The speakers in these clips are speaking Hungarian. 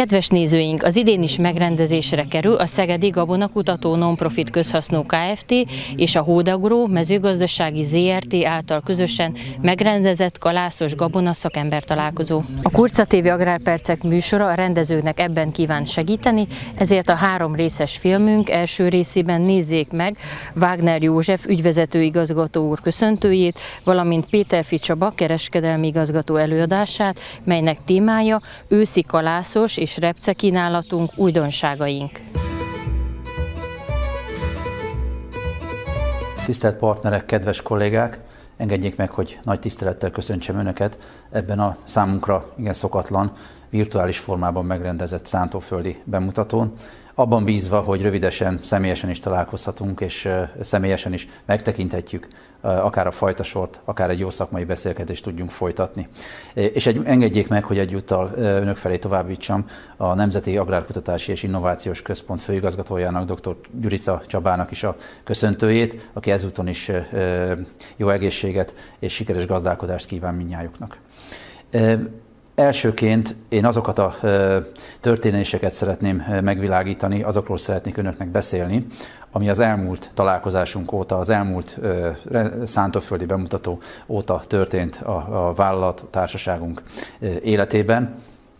Kedves nézőink, az idén is megrendezésre kerül a Szegedi Gabonakutató Nonprofit Közhasznú Kft. és a Hódagró mezőgazdasági ZRT által közösen megrendezett kalászos gabona szakember találkozó. A Kurca TV Agrárpercek műsora a rendezőknek ebben kíván segíteni, ezért a három részes filmünk első részében nézzék meg Wagner József ügyvezető igazgató úr köszöntőjét, valamint Péter Ficsaba kereskedelmi igazgató előadását, melynek témája őszi kalászos és repce kínálatunk, újdonságaink. Tisztelt partnerek, kedves kollégák! Engedjék meg, hogy nagy tisztelettel köszöntsem Önöket ebben a számunkra igen szokatlan, virtuális formában megrendezett szántóföldi bemutatón, abban bízva, hogy rövidesen személyesen is találkozhatunk, és személyesen is megtekinthetjük akár a fajtasort, akár egy jó szakmai beszélgetést tudjunk folytatni. És egy, engedjék meg, hogy egyúttal önök felé továbbítsam a Nemzeti Agrárkutatási és Innovációs Központ főigazgatójának, dr. Gyurica Csabának is a köszöntőjét, aki ezúton is jó egészséget és sikeres gazdálkodást kíván minnyájuknak. Elsőként én azokat a történéseket szeretném megvilágítani, azokról szeretnék önöknek beszélni, ami az elmúlt találkozásunk óta, az elmúlt szántóföldi bemutató óta történt a, a vállalat, társaságunk életében.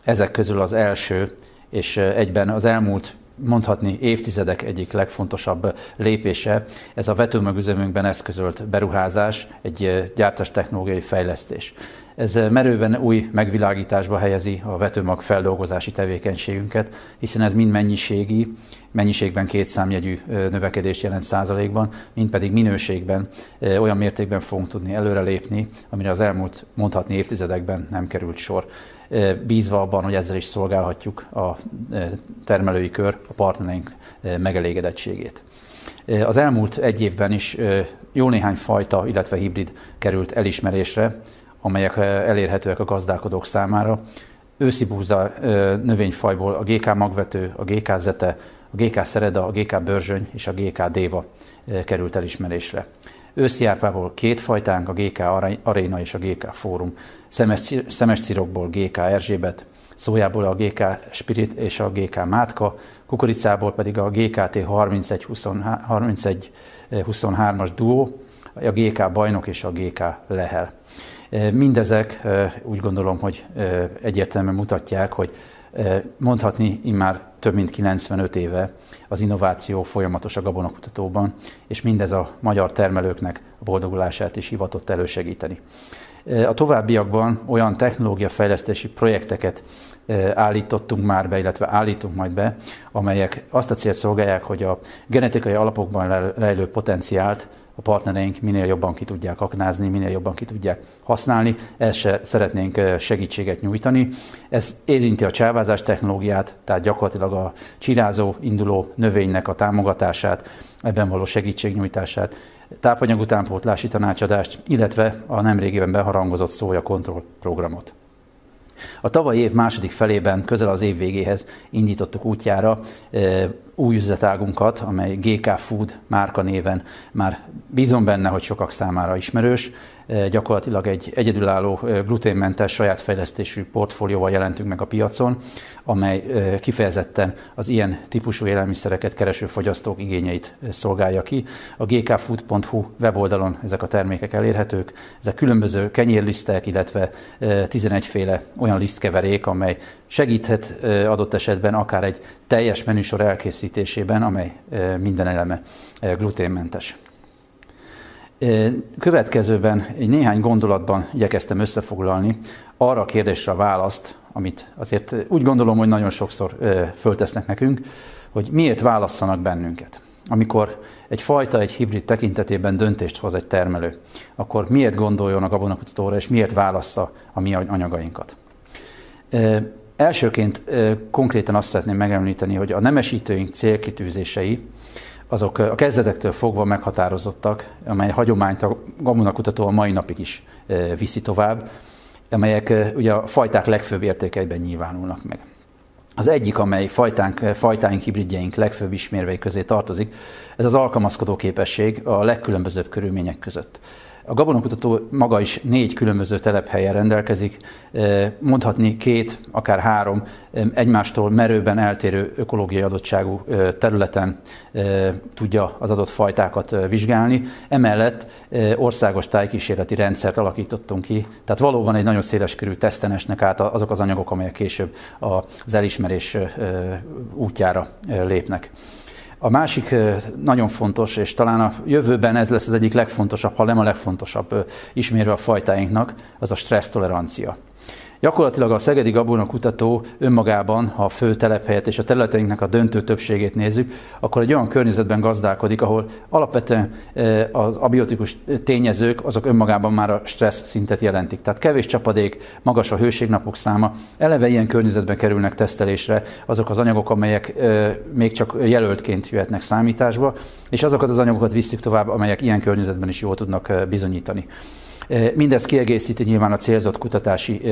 Ezek közül az első, és egyben az elmúlt mondhatni évtizedek egyik legfontosabb lépése, ez a vetőmagüzemünkben eszközölt beruházás, egy gyártás technológiai fejlesztés. Ez merőben új megvilágításba helyezi a vetőmag feldolgozási tevékenységünket, hiszen ez mind mennyiségi, mennyiségben két számjegyű növekedést jelent százalékban, mind pedig minőségben olyan mértékben fogunk tudni előrelépni, amire az elmúlt mondhatni évtizedekben nem került sor. Bízva abban, hogy ezzel is szolgálhatjuk a termelői kör, a partnereink megelégedettségét. Az elmúlt egy évben is jó néhány fajta, illetve hibrid került elismerésre, amelyek elérhetőek a gazdálkodók számára. Őszi búza növényfajból a GK magvető, a GK zete, a GK szereda, a GK börzsöny és a GK déva került elismerésre. Őszi árpából két fajtánk, a GK Aréna és a GK Fórum, szemes, GK Erzsébet, szójából a GK Spirit és a GK Mátka, kukoricából pedig a GKT 31-23-as duó, a GK Bajnok és a GK Lehel. Mindezek úgy gondolom, hogy egyértelműen mutatják, hogy mondhatni immár több mint 95 éve az innováció folyamatos a gabonakutatóban, és mindez a magyar termelőknek a boldogulását is hivatott elősegíteni. A továbbiakban olyan technológiafejlesztési projekteket állítottunk már be, illetve állítunk majd be, amelyek azt a célt szolgálják, hogy a genetikai alapokban rejlő potenciált a partnereink minél jobban ki tudják aknázni, minél jobban ki tudják használni. Ezt se szeretnénk segítséget nyújtani. Ez érinti a csávázás technológiát, tehát gyakorlatilag a csirázó, induló növénynek a támogatását, ebben való segítségnyújtását, tápanyag tanácsadást, illetve a nemrégében beharangozott szója kontroll programot. A tavalyi év második felében, közel az év végéhez indítottuk útjára új üzletágunkat, amely GK Food márka néven már bízom benne, hogy sokak számára ismerős. Gyakorlatilag egy egyedülálló gluténmentes saját fejlesztésű portfólióval jelentünk meg a piacon, amely kifejezetten az ilyen típusú élelmiszereket kereső fogyasztók igényeit szolgálja ki. A gkfood.hu weboldalon ezek a termékek elérhetők. Ezek különböző kenyérlisztek, illetve 11 féle olyan lisztkeverék, amely segíthet adott esetben akár egy teljes menüsor elkészítésében, amely minden eleme gluténmentes. Következőben egy néhány gondolatban igyekeztem összefoglalni arra a kérdésre a választ, amit azért úgy gondolom, hogy nagyon sokszor föltesznek nekünk, hogy miért válasszanak bennünket. Amikor egy fajta, egy hibrid tekintetében döntést hoz egy termelő, akkor miért gondoljon a gabonakutatóra, és miért válassza a mi anyagainkat. Elsőként konkrétan azt szeretném megemlíteni, hogy a nemesítőink célkitűzései azok a kezdetektől fogva meghatározottak, amely hagyományt a gabonakutató a mai napig is viszi tovább, amelyek ugye a fajták legfőbb értékeiben nyilvánulnak meg. Az egyik, amely fajtánk, fajtáink, hibridjeink legfőbb ismérvei közé tartozik, ez az alkalmazkodó képesség a legkülönbözőbb körülmények között. A gabonakutató maga is négy különböző telephelyen rendelkezik, mondhatni két, akár három egymástól merőben eltérő ökológiai adottságú területen tudja az adott fajtákat vizsgálni. Emellett országos tájkísérleti rendszert alakítottunk ki, tehát valóban egy nagyon széleskörű tesztenesnek át azok az anyagok, amelyek később az elismerés útjára lépnek. A másik nagyon fontos, és talán a jövőben ez lesz az egyik legfontosabb, ha nem a legfontosabb ismérve a fajtáinknak, az a stressztolerancia. Gyakorlatilag a Szegedi Gabona kutató önmagában, ha a fő telephelyet és a területeinknek a döntő többségét nézzük, akkor egy olyan környezetben gazdálkodik, ahol alapvetően e, az abiotikus tényezők azok önmagában már a stressz szintet jelentik. Tehát kevés csapadék, magas a hőségnapok száma, eleve ilyen környezetben kerülnek tesztelésre azok az anyagok, amelyek e, még csak jelöltként jöhetnek számításba, és azokat az anyagokat visszük tovább, amelyek ilyen környezetben is jól tudnak e, bizonyítani. Mindez kiegészíti nyilván a célzott kutatási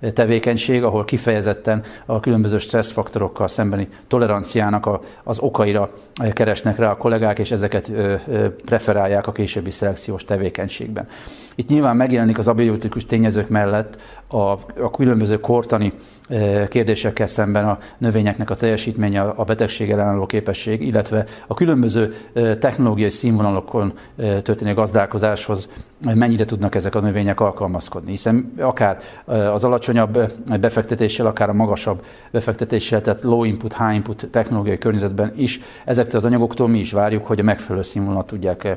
tevékenység, ahol kifejezetten a különböző stresszfaktorokkal szembeni toleranciának az okaira keresnek rá a kollégák, és ezeket preferálják a későbbi szelekciós tevékenységben. Itt nyilván megjelenik az abiotikus tényezők mellett a, a különböző kortani kérdésekkel szemben a növényeknek a teljesítménye, a betegség ellenálló képesség, illetve a különböző technológiai színvonalokon történő gazdálkozáshoz mennyire tudnak ezek a növények alkalmazkodni. Hiszen akár az alacsonyabb befektetéssel, akár a magasabb befektetéssel, tehát low input, high input technológiai környezetben is ezektől az anyagoktól mi is várjuk, hogy a megfelelő színvonalat tudják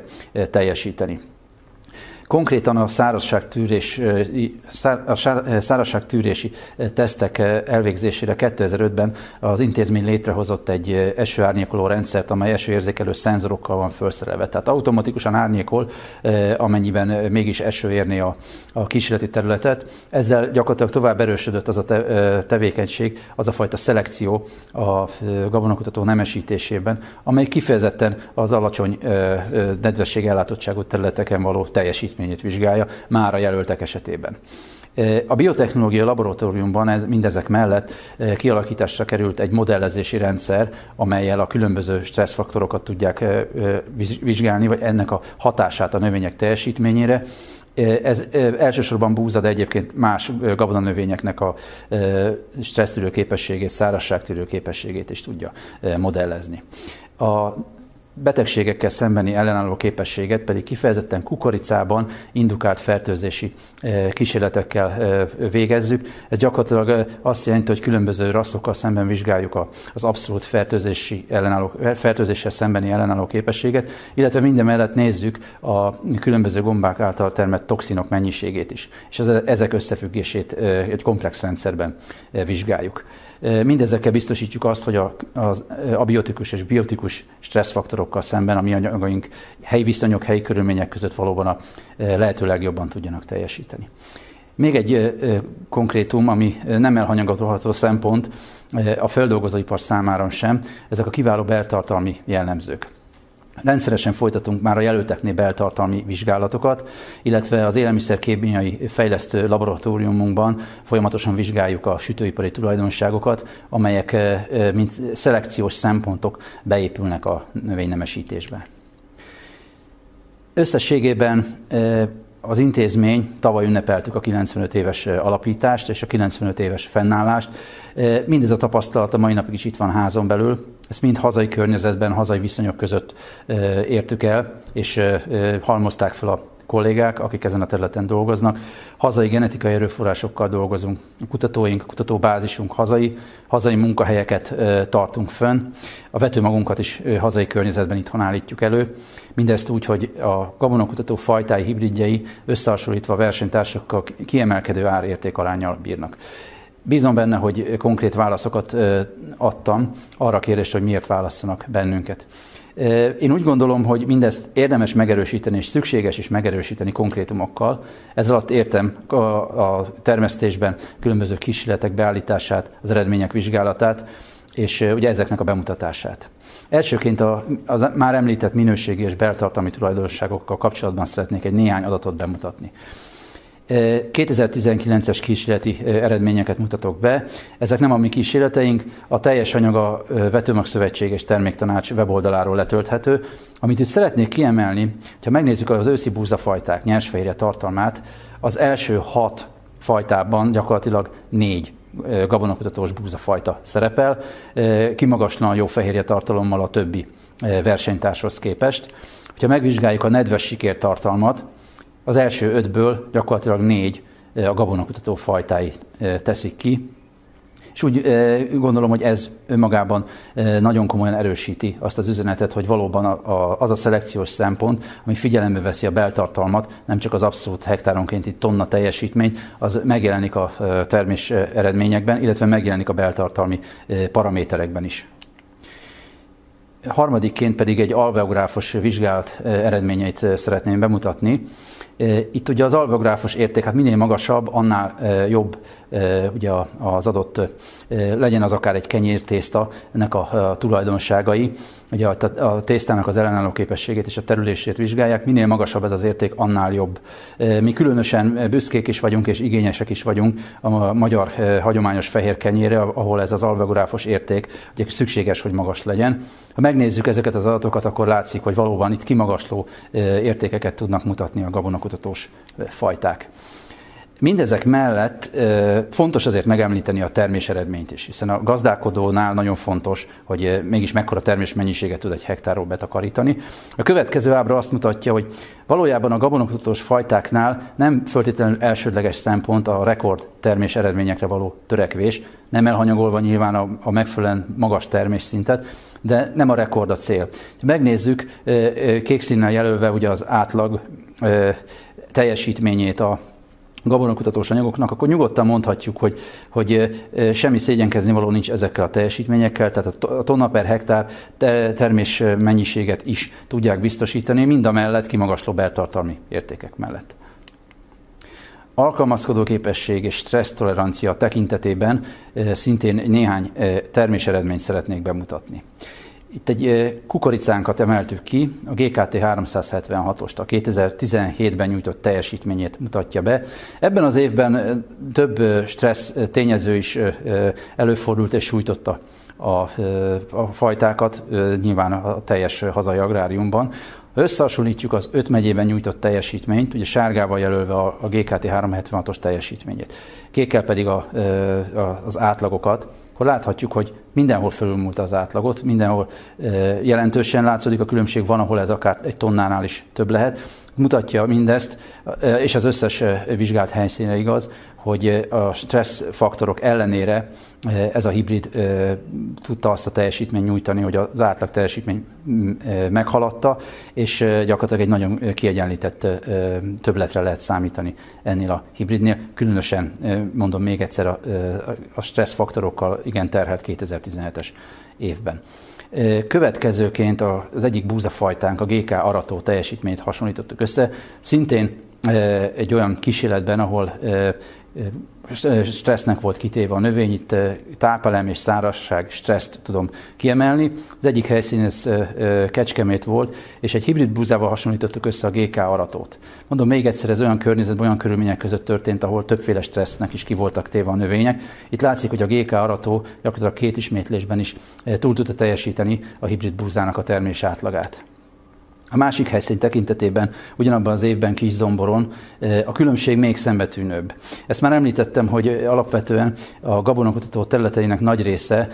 teljesíteni. Konkrétan a szárazságtűrés, a szárazságtűrési tesztek elvégzésére 2005-ben az intézmény létrehozott egy esőárnyékoló rendszert, amely esőérzékelő szenzorokkal van felszerelve. Tehát automatikusan árnyékol, amennyiben mégis eső érné a, a kísérleti területet. Ezzel gyakorlatilag tovább erősödött az a te, tevékenység, az a fajta szelekció a gabonakutató nemesítésében, amely kifejezetten az alacsony nedvesség ellátottságú területeken való teljesít teljesítményét vizsgálja már a jelöltek esetében. A biotechnológia laboratóriumban ez, mindezek mellett kialakításra került egy modellezési rendszer, amelyel a különböző stresszfaktorokat tudják vizsgálni, vagy ennek a hatását a növények teljesítményére. Ez elsősorban búza, de egyébként más gabonanövényeknek a stressztűrő képességét, szárazságtűrő képességét is tudja modellezni. A betegségekkel szembeni ellenálló képességet pedig kifejezetten kukoricában indukált fertőzési eh, kísérletekkel eh, végezzük. Ez gyakorlatilag eh, azt jelenti, hogy különböző rasszokkal szemben vizsgáljuk az abszolút fertőzési ellenálló, fertőzéssel szembeni ellenálló képességet, illetve minden mellett nézzük a különböző gombák által termett toxinok mennyiségét is, és ezek összefüggését egy komplex rendszerben vizsgáljuk. Mindezekkel biztosítjuk azt, hogy a, az abiotikus és biotikus stresszfaktorokkal szemben a mi anyagaink helyi viszonyok, helyi körülmények között valóban a lehető legjobban tudjanak teljesíteni. Még egy konkrétum, ami nem elhanyagolható szempont a földolgozóipar számára sem, ezek a kiváló beltartalmi jellemzők. Rendszeresen folytatunk már a jelölteknél beltartalmi vizsgálatokat, illetve az élelmiszerkémiai fejlesztő laboratóriumunkban folyamatosan vizsgáljuk a sütőipari tulajdonságokat, amelyek mint szelekciós szempontok beépülnek a növénynemesítésbe. Összességében az intézmény, tavaly ünnepeltük a 95 éves alapítást és a 95 éves fennállást. Mindez a tapasztalat a mai napig is itt van házon belül. Ezt mind hazai környezetben, hazai viszonyok között értük el, és halmozták fel a kollégák, akik ezen a területen dolgoznak. Hazai genetikai erőforrásokkal dolgozunk, a kutatóink, a kutatóbázisunk hazai, hazai munkahelyeket tartunk fönn, a vetőmagunkat is hazai környezetben itthon állítjuk elő. Mindezt úgy, hogy a gabonakutató fajtái, hibridjei összehasonlítva a versenytársakkal kiemelkedő árértékalányjal bírnak. Bízom benne, hogy konkrét válaszokat adtam arra a kérdésre, hogy miért válasszanak bennünket. Én úgy gondolom, hogy mindezt érdemes megerősíteni, és szükséges is megerősíteni konkrétumokkal. Ez alatt értem a, a termesztésben különböző kísérletek beállítását, az eredmények vizsgálatát, és ugye ezeknek a bemutatását. Elsőként a, a már említett minőségi és beltartalmi tulajdonságokkal kapcsolatban szeretnék egy néhány adatot bemutatni. 2019-es kísérleti eredményeket mutatok be. Ezek nem a mi kísérleteink, a teljes anyag a Vetőmag Szövetség és Terméktanács weboldaláról letölthető. Amit itt szeretnék kiemelni, ha megnézzük az őszi búzafajták nyersfehérje tartalmát, az első hat fajtában gyakorlatilag négy gabonakutatós búzafajta szerepel, kimagaslan jó fehérje tartalommal a többi versenytárshoz képest. Ha megvizsgáljuk a nedves sikértartalmat, az első ötből gyakorlatilag négy a gabonakutató fajtái teszik ki, és úgy gondolom, hogy ez önmagában nagyon komolyan erősíti azt az üzenetet, hogy valóban az a szelekciós szempont, ami figyelembe veszi a beltartalmat, nem csak az abszolút hektáronkénti tonna teljesítmény, az megjelenik a termés eredményekben, illetve megjelenik a beltartalmi paraméterekben is. Harmadikként pedig egy alveográfos vizsgálat eredményeit szeretném bemutatni. Itt ugye az alveográfos érték, hát minél magasabb, annál jobb ugye az adott, legyen az akár egy kenyértészta, ennek a tulajdonságai, ugye a tésztának az ellenálló képességét és a terülését vizsgálják, minél magasabb ez az érték, annál jobb. Mi különösen büszkék is vagyunk és igényesek is vagyunk a magyar hagyományos fehér kenyére, ahol ez az alveográfos érték ugye szükséges, hogy magas legyen. Ha megnézzük ezeket az adatokat, akkor látszik, hogy valóban itt kimagasló értékeket tudnak mutatni a gabonakutatós fajták. Mindezek mellett fontos azért megemlíteni a termés eredményt is, hiszen a gazdálkodónál nagyon fontos, hogy mégis mekkora termés mennyiséget tud egy hektárról betakarítani. A következő ábra azt mutatja, hogy valójában a gabonakutatós fajtáknál nem föltétlenül elsődleges szempont a rekord termés eredményekre való törekvés, nem elhanyagolva nyilván a megfelelően magas termés szintet, de nem a rekord a cél. Megnézzük kék színnel jelölve ugye az átlag teljesítményét a gabonakutatós anyagoknak, akkor nyugodtan mondhatjuk, hogy, hogy semmi szégyenkezni való nincs ezekkel a teljesítményekkel, tehát a tonna per hektár termés mennyiséget is tudják biztosítani, mind a mellett kimagasló beltartalmi értékek mellett. Alkalmazkodó képesség és stressztolerancia tekintetében szintén néhány terméseredményt szeretnék bemutatni. Itt egy kukoricánkat emeltük ki, a GKT 376-ost, a 2017-ben nyújtott teljesítményét mutatja be. Ebben az évben több stressz tényező is előfordult és sújtotta a, a fajtákat, nyilván a teljes hazai agráriumban. Ha összehasonlítjuk az öt megyében nyújtott teljesítményt, ugye sárgával jelölve a, a GKT 376-os teljesítményét, kékkel pedig a, a, az átlagokat, akkor láthatjuk, hogy mindenhol fölülmúlt az átlagot, mindenhol jelentősen látszódik a különbség, van, ahol ez akár egy tonnánál is több lehet. Mutatja mindezt, és az összes vizsgált helyszíne igaz, hogy a stressz faktorok ellenére ez a hibrid tudta azt a teljesítményt nyújtani, hogy az átlag teljesítmény meghaladta, és gyakorlatilag egy nagyon kiegyenlített többletre lehet számítani ennél a hibridnél. Különösen, mondom még egyszer, a stressz faktorokkal igen terhelt 2017-es évben. Következőként az egyik búzafajtánk, a GK arató teljesítményt hasonlítottuk össze, szintén egy olyan kísérletben, ahol stressznek volt kitéve a növény, itt tápelem és szárazság stresszt tudom kiemelni. Az egyik helyszín ez Kecskemét volt, és egy hibrid búzával hasonlítottuk össze a GK aratót. Mondom még egyszer, ez olyan környezetben, olyan körülmények között történt, ahol többféle stressznek is ki voltak téve a növények. Itt látszik, hogy a GK arató gyakorlatilag két ismétlésben is túl tudta teljesíteni a hibrid búzának a termés átlagát. A másik helyszín tekintetében ugyanabban az évben Kis Zomboron a különbség még szembetűnőbb. Ezt már említettem, hogy alapvetően a gabonakutató területeinek nagy része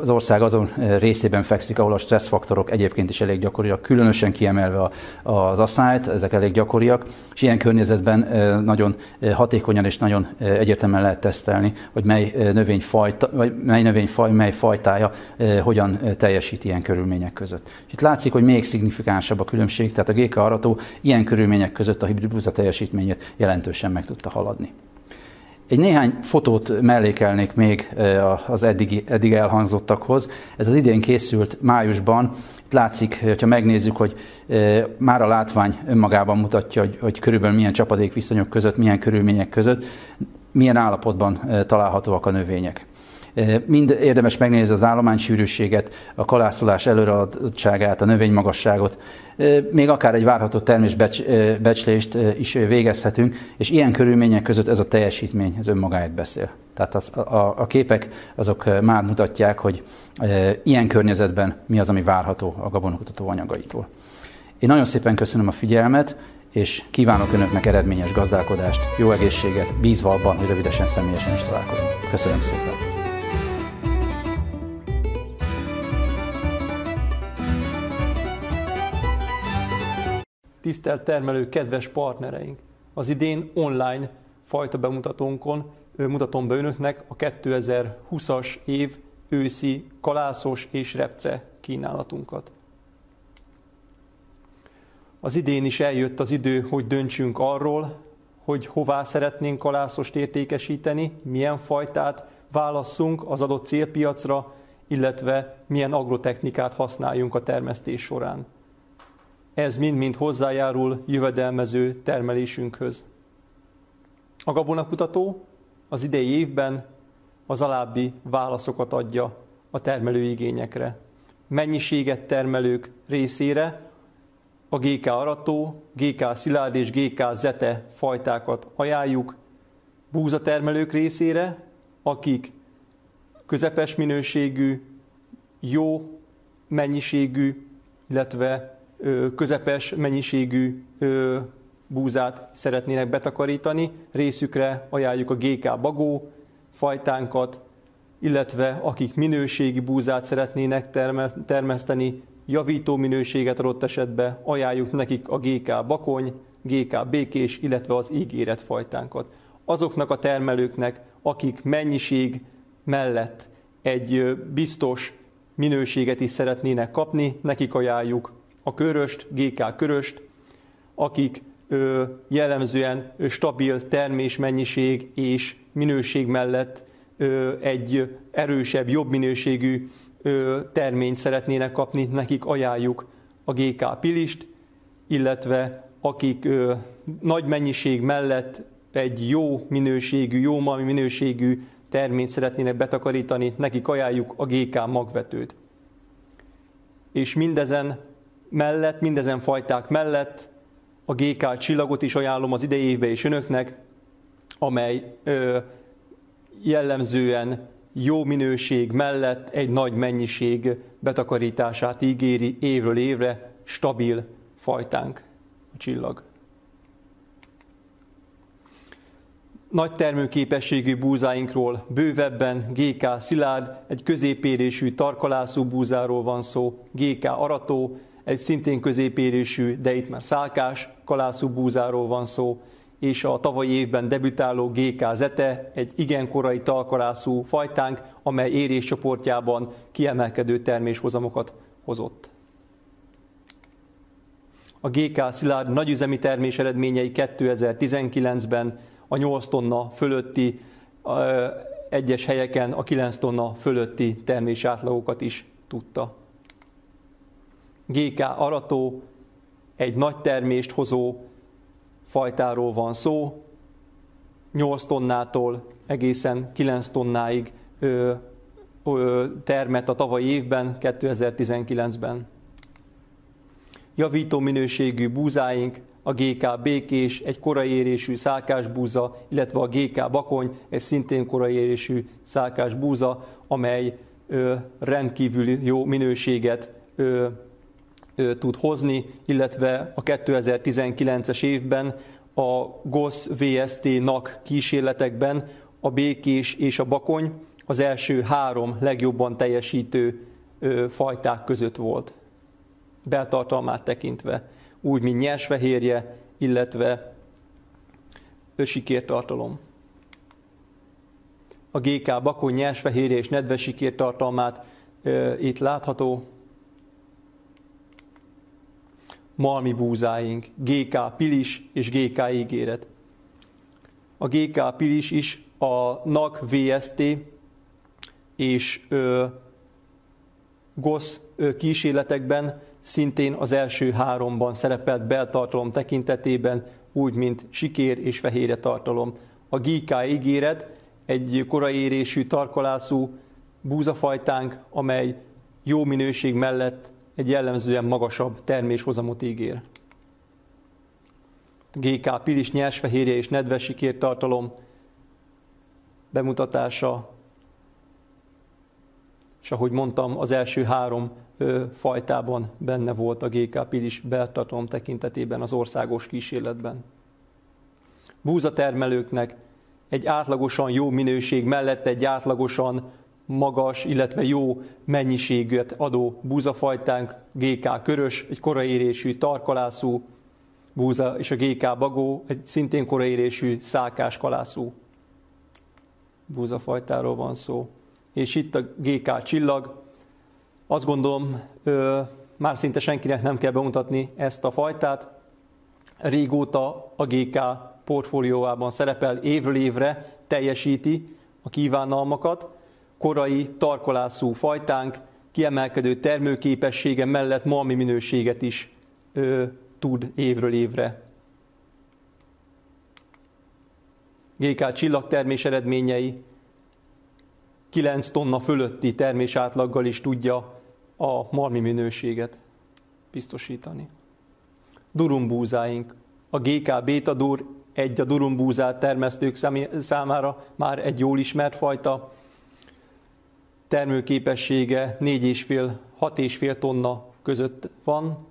az ország azon részében fekszik, ahol a stresszfaktorok egyébként is elég gyakoriak, különösen kiemelve az asszályt, ezek elég gyakoriak, és ilyen környezetben nagyon hatékonyan és nagyon egyértelműen lehet tesztelni, hogy mely növényfajta, vagy mely növényfaj, mely fajtája hogyan teljesít ilyen körülmények között. És itt látszik, hogy még szignifikáns szignifikánsabb a különbség, tehát a GK arató ilyen körülmények között a hibrid búza teljesítményét jelentősen meg tudta haladni. Egy néhány fotót mellékelnék még az eddig, eddig elhangzottakhoz. Ez az idén készült májusban. Itt látszik, hogyha megnézzük, hogy már a látvány önmagában mutatja, hogy, hogy körülbelül milyen csapadékviszonyok között, milyen körülmények között, milyen állapotban találhatóak a növények. Mind érdemes megnézni az állománysűrűséget, a kalászolás előreadottságát, a növénymagasságot, még akár egy várható termésbecslést is végezhetünk, és ilyen körülmények között ez a teljesítmény ez önmagáért beszél. Tehát az, a, a képek azok már mutatják, hogy ilyen környezetben mi az, ami várható a gabonakutató anyagaitól. Én nagyon szépen köszönöm a figyelmet, és kívánok Önöknek eredményes gazdálkodást, jó egészséget, bízva abban, hogy rövidesen személyesen is találkozunk. Köszönöm szépen! Tisztelt termelő, kedves partnereink! Az idén online fajta bemutatónkon mutatom be önöknek a 2020-as év őszi kalászos és repce kínálatunkat. Az idén is eljött az idő, hogy döntsünk arról, hogy hová szeretnénk kalászost értékesíteni, milyen fajtát válasszunk az adott célpiacra, illetve milyen agrotechnikát használjunk a termesztés során. Ez mind-mind hozzájárul jövedelmező termelésünkhöz. A gabonakutató az idei évben az alábbi válaszokat adja a termelőigényekre. Mennyiséget termelők részére a GK arató, GK szilárd és GK zete fajtákat ajánljuk, búzatermelők részére, akik közepes minőségű, jó mennyiségű, illetve közepes mennyiségű búzát szeretnének betakarítani. Részükre ajánljuk a GK bagó fajtánkat, illetve akik minőségi búzát szeretnének termeszteni, javító minőséget adott esetben ajánljuk nekik a GK bakony, GK békés, illetve az ígéret fajtánkat. Azoknak a termelőknek, akik mennyiség mellett egy biztos minőséget is szeretnének kapni, nekik ajánljuk a köröst, GK köröst, akik jellemzően stabil termésmennyiség és minőség mellett egy erősebb, jobb minőségű terményt szeretnének kapni, nekik ajánljuk a GK pilist, illetve akik nagy mennyiség mellett egy jó minőségű, jó malmi minőségű terményt szeretnének betakarítani, nekik ajánljuk a GK magvetőt. És mindezen mellett, mindezen fajták mellett a GK csillagot is ajánlom az idei évbe és önöknek, amely ö, jellemzően jó minőség mellett egy nagy mennyiség betakarítását ígéri évről évre, stabil fajtánk a csillag. Nagy termőképességű búzáinkról bővebben GK szilárd, egy középérésű tarkalászú búzáról van szó, GK arató, egy szintén középérésű, de itt már szálkás kalászú búzáról van szó, és a tavalyi évben debütáló GK Zete, egy igen korai talkalászú fajtánk, amely éréscsoportjában kiemelkedő terméshozamokat hozott. A GK Szilárd nagyüzemi termés eredményei 2019-ben a 8 tonna fölötti, egyes helyeken a 9 tonna fölötti termés átlagokat is tudta. GK arató egy nagy termést hozó fajtáról van szó, 8 tonnától egészen 9 tonnáig ö, ö, termet a tavalyi évben, 2019-ben. Javító minőségű búzáink, a GK békés, egy korai érésű szálkás búza, illetve a GK bakony, egy szintén korai érésű szálkás búza, amely ö, rendkívül jó minőséget ö, tud hozni, illetve a 2019-es évben a GOSZ VST-nak kísérletekben a békés és a bakony az első három legjobban teljesítő fajták között volt. Beltartalmát tekintve, úgy, mint nyersfehérje, illetve sikértartalom. A GK bakony nyersfehérje és nedves sikértartalmát itt látható, malmi búzáink, GK Pilis és GK ígéret. A GK Pilis is a NAK VST és ö, GOSZ ö, kísérletekben szintén az első háromban szerepelt beltartalom tekintetében, úgy, mint sikér és fehérje tartalom. A GK ígéret egy korai érésű tarkalászú búzafajtánk, amely jó minőség mellett egy jellemzően magasabb terméshozamot ígér. GK pilis nyersfehérje és nedves sikértartalom bemutatása, és ahogy mondtam, az első három ö, fajtában benne volt a GK pilis beltartalom tekintetében az országos kísérletben. Búzatermelőknek egy átlagosan jó minőség mellett egy átlagosan magas, illetve jó mennyiséget adó búzafajtánk, GK körös, egy koraérésű tarkalászú búza, és a GK bagó, egy szintén koraérésű szálkás kalászú búzafajtáról van szó. És itt a GK csillag, azt gondolom, már szinte senkinek nem kell bemutatni ezt a fajtát. Régóta a GK portfóliójában szerepel, évről évre teljesíti a kívánalmakat. Korai, tarkolászú fajtánk, kiemelkedő termőképessége mellett malmi minőséget is ö, tud évről évre. GK csillagtermés eredményei 9 tonna fölötti termés átlaggal is tudja a malmi minőséget biztosítani. Durumbúzáink. A GK bétadur egy a durumbúzát termesztők számára már egy jól ismert fajta. Termőképessége 4,5-6,5 tonna között van.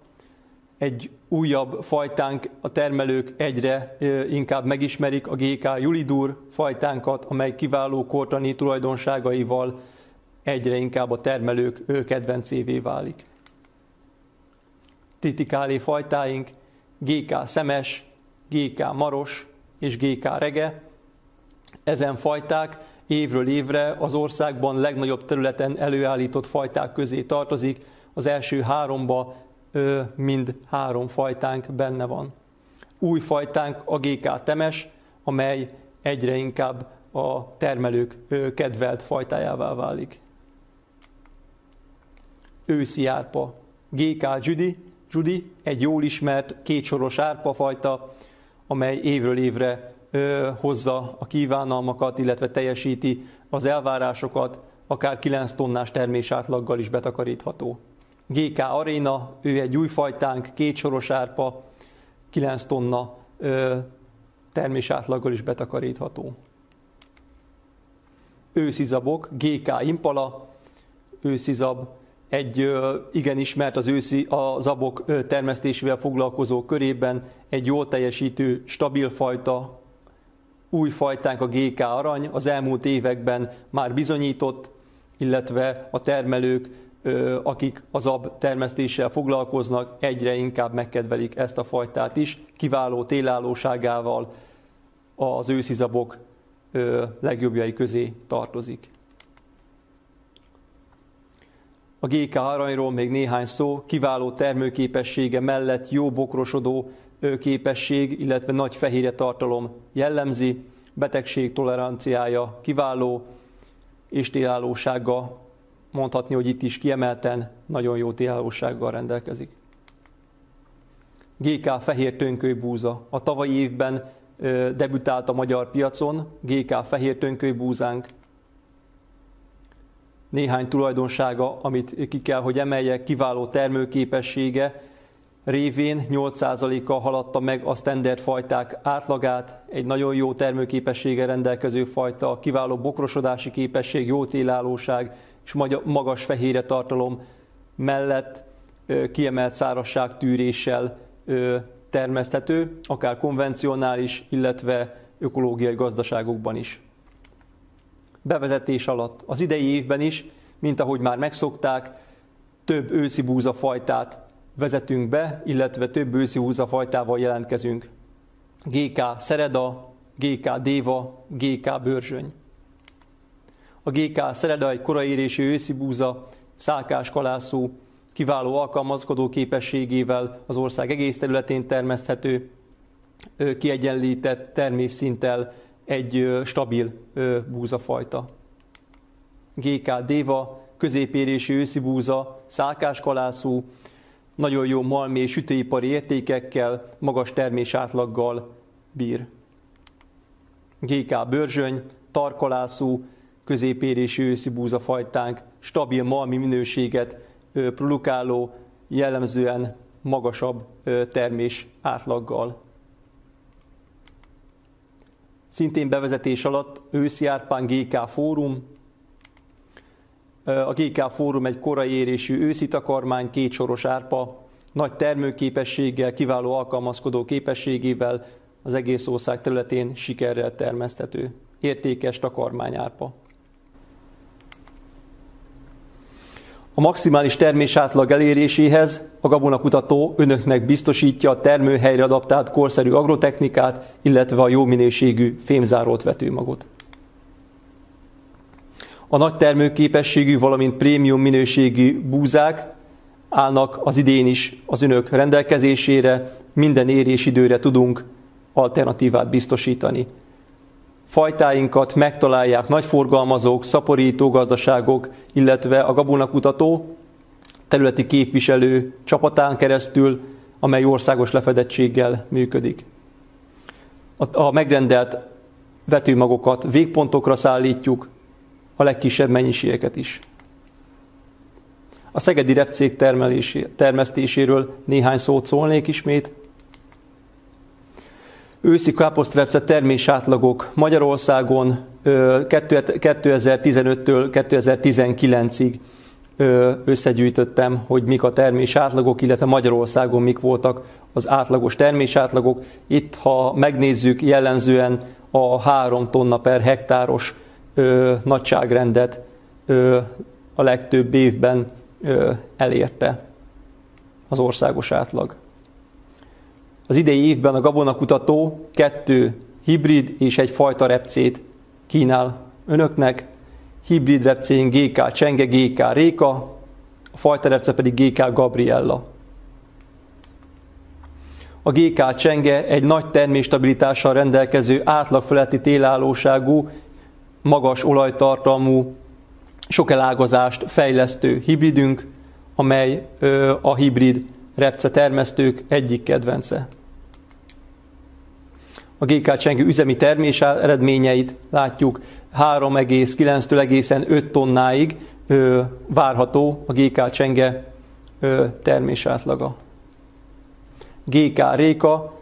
Egy újabb fajtánk, a termelők egyre inkább megismerik a GK Julidur fajtánkat, amely kiváló kortani tulajdonságaival egyre inkább a termelők kedvencévé válik. Tritikálé fajtáink, GK szemes, GK maros és GK rege. Ezen fajták évről évre az országban legnagyobb területen előállított fajták közé tartozik. Az első háromba mind három fajtánk benne van. Új fajtánk a GK temes, amely egyre inkább a termelők kedvelt fajtájává válik. Őszi árpa, GK Judy, Judy egy jól ismert kétsoros árpafajta, amely évről évre hozza a kívánalmakat, illetve teljesíti az elvárásokat, akár 9 tonnás termés átlaggal is betakarítható. GK Arena, ő egy új fajtánk, két soros árpa, 9 tonna termés átlaggal is betakarítható. Őszizabok, GK Impala, őszizab, egy igen ismert az őszi a zabok termesztésével foglalkozó körében egy jól teljesítő, stabil fajta, új fajtánk a GK arany, az elmúlt években már bizonyított, illetve a termelők, akik az ab termesztéssel foglalkoznak, egyre inkább megkedvelik ezt a fajtát is, kiváló télállóságával az őszi zabok legjobbjai közé tartozik. A GK aranyról még néhány szó, kiváló termőképessége mellett jó bokrosodó képesség, illetve nagy fehérje tartalom jellemzi, betegség toleranciája kiváló, és télállósága mondhatni, hogy itt is kiemelten nagyon jó télállósággal rendelkezik. GK fehér tönköly A tavalyi évben debütált a magyar piacon, GK fehér tönköly néhány tulajdonsága, amit ki kell, hogy emeljek, kiváló termőképessége, révén 8%-kal haladta meg a standard fajták átlagát, egy nagyon jó termőképessége rendelkező fajta, kiváló bokrosodási képesség, jó télállóság és magas fehérje tartalom mellett kiemelt szárazságtűréssel termeszthető, akár konvencionális, illetve ökológiai gazdaságokban is bevezetés alatt. Az idei évben is, mint ahogy már megszokták, több őszi búzafajtát vezetünk be, illetve több őszi búzafajtával jelentkezünk. GK Szereda, GK Déva, GK Bőrzsöny. A GK Szereda egy koraérésű őszi búza, szálkás kalászú, kiváló alkalmazkodó képességével az ország egész területén termeszthető, kiegyenlített termésszinttel egy stabil búzafajta. GK Déva, középérésű őszi búza, szálkáskalászú, nagyon jó malmi és sütőipari értékekkel, magas termés átlaggal bír. GK Bőrzsöny, tarkalászú, középérésű őszi búzafajtánk, stabil malmi minőséget produkáló, jellemzően magasabb termés átlaggal. Szintén bevezetés alatt őszi árpán GK Fórum. A GK Fórum egy korai érésű őszi takarmány, két soros árpa, nagy termőképességgel, kiváló alkalmazkodó képességével az egész ország területén sikerrel termeszthető. Értékes takarmányárpa. A maximális termés átlag eléréséhez a gabonakutató önöknek biztosítja a termőhelyre adaptált korszerű agrotechnikát, illetve a jó minőségű fémzárolt vetőmagot. A nagy termőképességű, valamint prémium minőségű búzák állnak az idén is az önök rendelkezésére, minden érésidőre tudunk alternatívát biztosítani. Fajtáinkat megtalálják nagyforgalmazók, szaporító gazdaságok, illetve a gabonakutató területi képviselő csapatán keresztül, amely országos lefedettséggel működik. A megrendelt vetőmagokat végpontokra szállítjuk, a legkisebb mennyiségeket is. A Szegedi repcék termesztéséről néhány szót szólnék ismét. Őszi káposztrepce termés átlagok Magyarországon 2015-től 2019-ig összegyűjtöttem, hogy mik a termés átlagok, illetve Magyarországon mik voltak az átlagos termés átlagok. Itt, ha megnézzük jellemzően a 3 tonna per hektáros ö, nagyságrendet ö, a legtöbb évben ö, elérte az országos átlag. Az idei évben a gabonakutató kettő hibrid és egy fajta repcét kínál önöknek. Hibrid repcén GK Csenge, GK Réka, a fajta repce pedig GK Gabriella. A GK Csenge egy nagy terméstabilitással rendelkező átlagfeletti télállóságú, magas olajtartalmú, sok elágazást fejlesztő hibridünk, amely a hibrid repce termesztők egyik kedvence a GK Csengő üzemi termés eredményeit látjuk 3,9-től egészen 5 tonnáig várható a GK Csenge ö, termés átlaga. GK Réka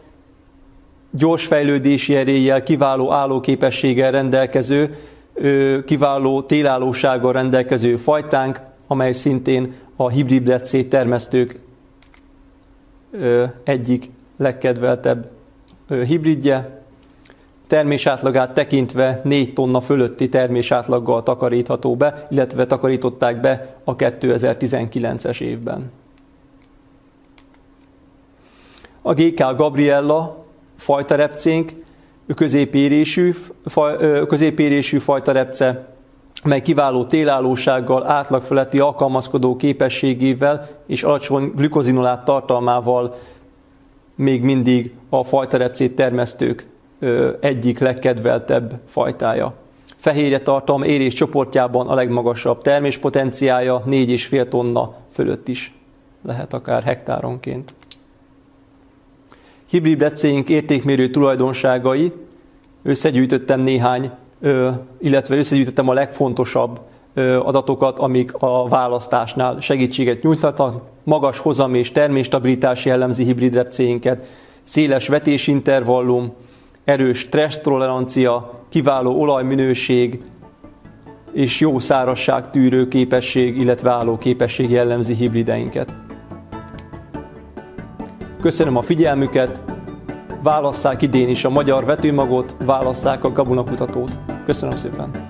gyors fejlődési eréllyel, kiváló állóképességgel rendelkező, kiváló télállósággal rendelkező fajtánk, amely szintén a hibrid termesztők ö, egyik legkedveltebb hibridje, termésátlagát tekintve 4 tonna fölötti termésátlaggal takarítható be, illetve takarították be a 2019-es évben. A GK Gabriella fajta repcénk, középérésű, középérésű fajta repce, mely kiváló télállósággal, átlagfeletti alkalmazkodó képességével és alacsony glükozinolát tartalmával még mindig a fajtarepcét termesztők egyik legkedveltebb fajtája. Fehérje tartalom érés csoportjában a legmagasabb terméspotenciája 4,5 tonna fölött is lehet akár hektáronként. Hibrid lecéink értékmérő tulajdonságai, összegyűjtöttem néhány, illetve összegyűjtöttem a legfontosabb adatokat, amik a választásnál segítséget nyújthatnak. Magas hozam és terméstabilitás jellemzi hibrid repcéinket, széles vetésintervallum, erős stressz tolerancia, kiváló olajminőség és jó szárazság tűrő képesség, illetve álló képesség jellemzi hibrideinket. Köszönöm a figyelmüket, válasszák idén is a magyar vetőmagot, válasszák a gabonakutatót. Köszönöm szépen!